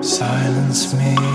Silence me.